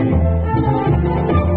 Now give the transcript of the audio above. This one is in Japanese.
すごい!